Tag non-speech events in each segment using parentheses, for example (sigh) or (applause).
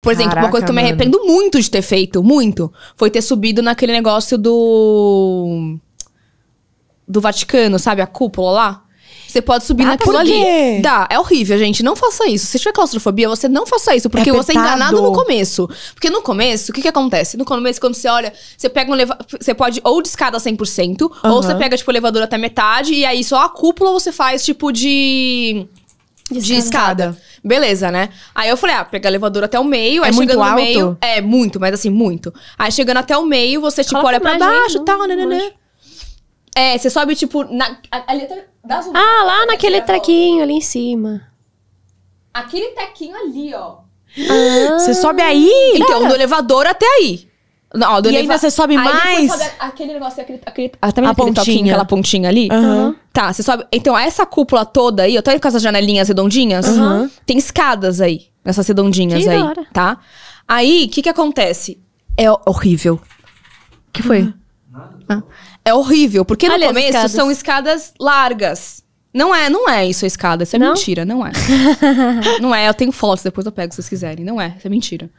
Por exemplo, uma Caraca, coisa que eu me mano. arrependo muito de ter feito, muito, foi ter subido naquele negócio do. do Vaticano, sabe? A cúpula lá. Você pode subir Ah, naquilo por ali. Dá, é horrível, gente. Não faça isso. Se tiver claustrofobia, você não faça isso. Porque É você é enganado no começo. Porque no começo, o que que acontece? No começo, quando você olha, você pega um. Você pode ou de escada 100%, ou Aham. você pega, tipo, o elevador até metade, e aí só a cúpula você faz, tipo, de. De escada. Beleza, né? Aí eu falei, ah, pega elevador até o meio, É aí muito chegando no alto? meio. É, muito, mas assim, muito. Aí chegando até o meio, você, tipo, Coloca olha pra baixo e tal, não nananã. acho. É, você sobe, tipo, na, ali até. Dá zoom. Ah, lá naquele ó. trequinho ali em cima. Aquele tequinho ali, ó. Você sobe aí? Então, do elevador até aí. Não, do E eleva- ainda você sobe Aí depois mais? sobe aquele negócio, aquele, aquele, ah, tá vendo A aquele toquinho, pontinha. aquela pontinha ali? Aham. Tá, você sobe. Então, essa cúpula toda aí, ó, tá vendo com essas janelinhas redondinhas? Aham. Tem escadas aí, nessas redondinhas Que aí, hora. tá? Aí, o que que acontece? É horrível. O que foi? Ah. É horrível, porque no Olha começo escadas. são escadas largas. Não é, não é isso a escada, isso é Não? mentira, não é. (laughs) não é, eu tenho fotos, depois eu pego se vocês quiserem. Não é, isso é mentira.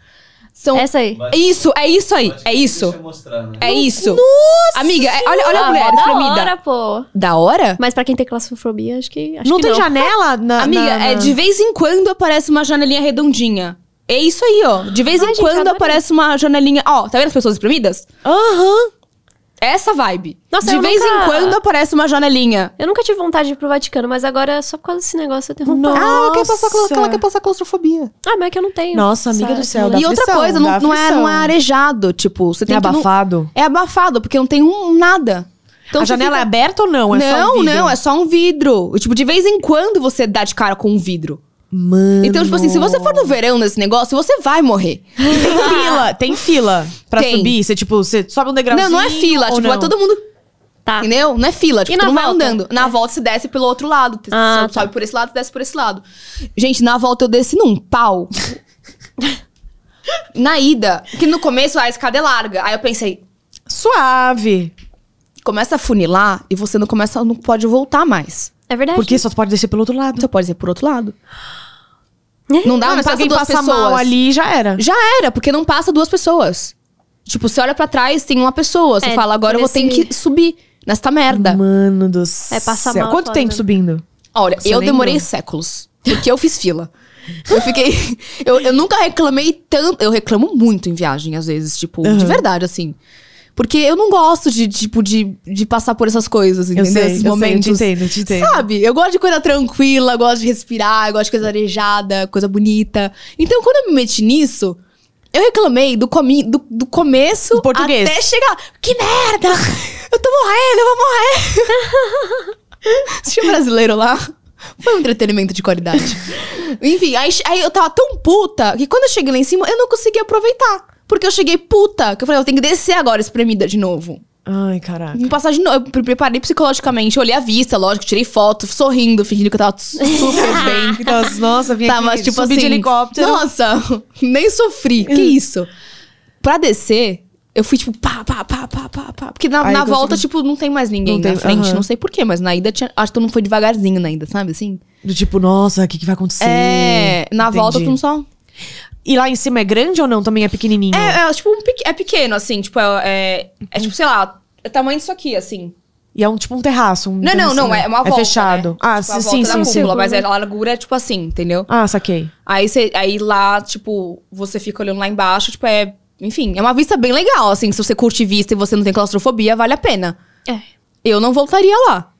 São Essa aí. isso, é isso aí, é isso. Né? É isso. Amiga, é- olha, olha a Ah, mulher mó da espremida. hora, pô. Da hora? Mas pra quem tem claustrofobia, acho que. Acho Não que tem não. janela na. Amiga, na- é de vez em quando aparece uma janelinha redondinha. É isso aí, ó. De vez Ai, em gente, quando adorei. aparece uma janelinha. Ó, tá vendo as pessoas espremidas? Aham. Essa vibe. Nossa, de eu vez nunca- em quando aparece uma janelinha. Eu nunca tive vontade de ir pro Vaticano, mas agora só por causa desse negócio eu tenho vontade. Nossa. Ah, ela quer passar, ela quer passar claustrofobia. Ah, mas é que eu não tenho. Nossa, amiga Sabe? do céu. dá e outra aflição, coisa, não, não é, não é arejado. Tipo, você É tem que. não- abafado. é abafado, porque não tem um nada. Então a janela é fica- aberta ou não? É só não, um vidro? não, é só um vidro. E, Tipo, de vez em quando você dá de cara com um vidro. Mano. Então, tipo assim, se você for no verão nesse negócio, você vai morrer. Tem fila, tem fila pra Tem. subir. Você, tipo, você sobe um degrauzinho. Não, não é fila. Tipo, não? é todo mundo. Tá. Entendeu? Não é fila. Tipo, E tu na não vai volta? andando. Na volta você desce pelo outro lado. Você Ah, sobe por esse lado, desce por esse lado. Gente, na volta eu desci num pau. (laughs) na ida, que no começo a escada é larga. Aí eu pensei, Suave. começa a funilar e você não começa, não pode voltar mais. É verdade. Porque só pode descer pelo outro lado. Você pode ir por outro lado. É. Não dá, não se passa alguém duas passa pessoas. mal ali, já era. Já era, porque não passa duas pessoas. Tipo, você olha pra trás, tem uma pessoa. Você É, fala, agora eu vou ter que subir nesta merda. Mano do céu. É, passa mal Quanto tempo subindo? Olha, Você eu demorei séculos. Porque eu fiz fila. Eu fiquei. (laughs) Eu, eu nunca reclamei tanto. Eu reclamo muito em viagem, às vezes, tipo, de Uhum. verdade, assim. Porque eu não gosto de, tipo, de, de passar por essas coisas, Eu entendeu? sei, Esses eu sei, eu momentos. te entendo, eu te entendo. Sabe? Eu gosto de coisa tranquila, gosto de respirar, eu gosto de coisa arejada, coisa bonita. Então, quando eu me meti nisso, eu reclamei do, comi do, do começo Do português. até chegar. Que merda! (laughs) Eu tô morrendo, eu vou morrer! (laughs) Tinha um brasileiro lá. Foi um entretenimento de qualidade. (laughs) Enfim, aí, aí eu tava tão puta que quando eu cheguei lá em cima, eu não consegui aproveitar. Porque eu cheguei puta, que eu falei, eu tenho que descer agora espremida de novo. Ai, caraca. Me passar de novo. Eu me preparei psicologicamente, olhei a vista, lógico, tirei foto, sorrindo, fingindo que eu tava super (laughs) bem. Nossa, nossa, vim Tava, aqui, tipo subi assim. de helicóptero. Nossa, (laughs) nem sofri. Que isso? Pra descer, eu fui tipo pá, pá, pá, pá, pá, pá. Porque na, Aí na consegui. volta, tipo, não tem mais ninguém Não na tem, frente. Não sei porquê, mas na ida tinha. Acho que todo mundo foi devagarzinho na ida, sabe assim? Do tipo, nossa, o que, que vai acontecer? É. Na Entendi. volta, todo mundo só. E lá em cima é grande ou não? Também é pequenininho? É, é tipo, um pequ- é pequeno, assim, tipo, é, é, é tipo, sei lá, é tamanho disso aqui, assim. E é um tipo um terraço. Um Não, não, não, é uma volta. É fechado. né? Ah, Tipo, a sim, sim, sim. cúpula, Mas a largura é tipo assim, entendeu? Ah, saquei. Aí, cê, aí lá, tipo, você fica olhando lá embaixo, tipo, é. Enfim, é uma vista bem legal, assim. Se você curte vista e você não tem claustrofobia, vale a pena. É. Eu não voltaria lá.